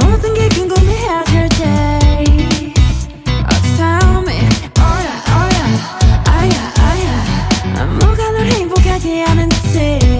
모든 게 궁금해하실 때. 뭐가 oh oh oh 널 행복하게 하는지